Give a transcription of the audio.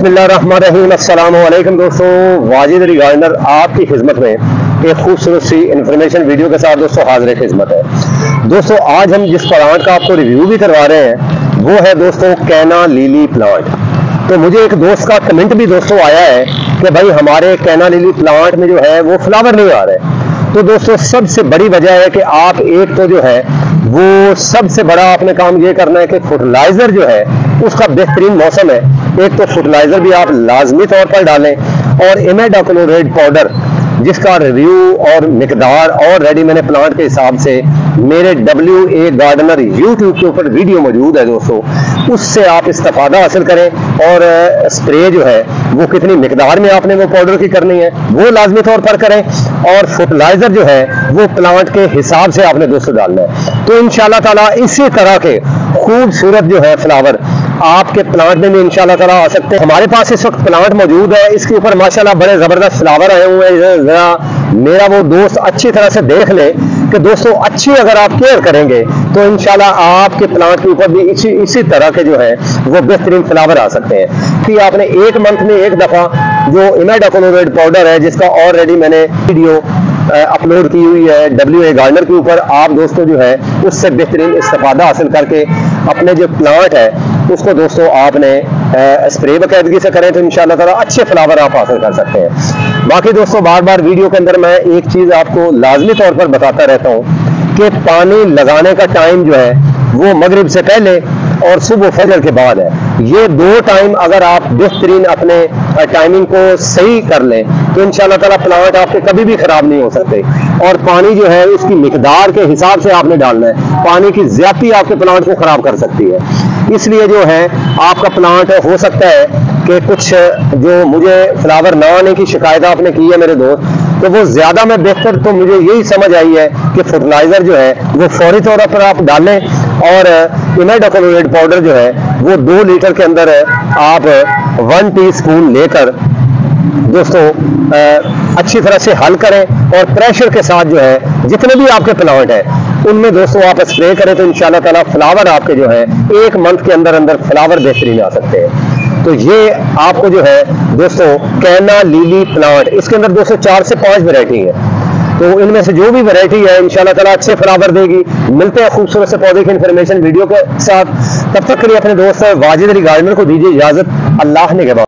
بسم اللہ الرحمن الرحیم، السلام علیکم دوستوں واجد ریگارڈنر آپ کی خدمت میں ایک خوبصورت سی انفارمیشن ویڈیو کے ساتھ دوستوں حاضر خدمت ہے۔ دوستوں آج ہم جس پلانٹ کا آپ کو ریویو بھی کروا رہے ہیں، وہ ہے دوستوں کینا لیلی پلانٹ تو مجھے ایک دوست کا کمنٹ بھی دوستوں آیا ہے کہ بھائی ہمارے کینا لیلی پلانٹ میں جو ہے، وہ فلاور نہیں آ رہے۔ تو دوستوں سب سے بڑی وجہ ہے کہ آپ ایک تو جو ہے، وہ سب سے بڑا آپ نے کام یہ کرنا ہے کہ فرٹیلائزر جو ہے اس کا بہترین موسم ہے۔ ایک تو فرٹیلائزر بھی آپ لازمی طور پر ڈالیں اور امیڈاکلوریڈ پاؤڈر جس کا ریویو اور مقدار اور ریڈی میں نے پلانٹ کے حساب سے میرے ڈبلیو اے گارڈنر یوٹیوب کے اوپر ویڈیو موجود ہے دوستو۔ اس سے آپ استفادہ حاصل کریں اور اسپرے جو ہے، وہ کتنی مقدار میں آپ نے وہ پاؤڈر کی کرنی ہے، وہ لازمی طور پر کریں اور فرٹیلائزر جو ہے، وہ پلانٹ کے حساب سے آپ نے دوستو ڈالنا ہے۔ تو انشاءاللہ تعالی اسی طرح کے خوبصورت جو ہے فلاور آپ کے پلانٹ میں بھی انشاءاللہ تعالی آ سکتے ہیں۔ ہمارے پاس اس وقت پلانٹ موجود ہے۔ اس کے اوپر ماشاءاللہ بڑے زبردست فلاور آئے ہوئے ہیں۔ ذرا میرا وہ دوست اچھی طرح سے دیکھ لے کہ دوستو اچھی اگر آپ کیئر کریں گے تو انشاءاللہ آپ کے پلانٹ کے اوپر بھی اسی اسی طرح کے جو ہے وہ بہترین فلاور آ سکتے ہیں۔ کہ آپ نے ایک منتھ میں ایک دفعہ جو امیڈاکونوویڈ پاؤڈر ہے جس کا آلریڈی میں نے ویڈیو اپلوڈ کی ہوئی ہے ڈبلیو اے گارڈنر کے اوپر، آپ دوستوں جو ہے اس سے بہترین استفادہ حاصل کر کے اپنے جو پلانٹ ہے اس کو دوستو، آپ نے اسپرے باقاعدگی سے کریں تو انشاءاللہ تعالی اچھے فلاور آپ حاصل کر سکتے ہیں۔ باقی دوستو، بار بار ویڈیو کے اندر میں ایک چیز آپ کو لازمی طور پر بتاتا رہتا ہوں کہ پانی لگانے کا ٹائم جو ہے، وہ مغرب سے پہلے اور صبح فجر کے بعد ہے۔ یہ دو ٹائم اگر آپ بہترین اپنے ٹائمنگ کو صحیح کر لیں تو انشاءاللہ تعالی پلانٹ آپ کے کبھی بھی خراب نہیں ہو سکتے۔ اور پانی جو ہے، اس کی مقدار کے حساب سے آپ نے ڈالنا ہے۔ پانی کی زیادتی آپ کے پلانٹ کو خراب کر سکتی ہے۔ اس لیے جو ہے آپ کا پلانٹ ہو سکتا ہے کہ کچھ جو مجھے فلاور نہ آنے کی شکایت آپ نے کی ہے میرے دوست، تو وہ زیادہ میں بہتر تو مجھے یہی سمجھ آئی ہے کہ فرٹیلائزر جو ہے وہ فوری طور پر آپ ڈالیں اور امیڈوکلوریڈ پاؤڈر جو ہے وہ دو لیٹر کے اندر آپ ون ٹی اسپون لے کر دوستو اچھی طرح سے حل کریں اور پریشر کے ساتھ جو ہے، جتنے بھی آپ کے پلانٹ ہیں، ان میں دوستو آپ اسپرے کریں تو انشاءاللہ تعالی فلاور آپ کے جو ہے ایک منتھ کے اندر اندر فلاور بہترین آ سکتے ہیں۔ تو یہ آپ کو جو ہے، دوستو کینا لیلی پلانٹ اس کے اندر دوستو چار سے پانچ ویرائٹی ہے تو ان میں سے جو بھی ویرائٹی ہے، انشاءاللہ تعالی اچھے فلاور دے گی۔ ملتے ہیں خوبصورت سے پودے کی انفارمیشن ویڈیو کے ساتھ۔ تب تک کے لیے اپنے دوست واجد علی گارڈنر کو دیجیے اجازت۔ اللہ نے کے بعد۔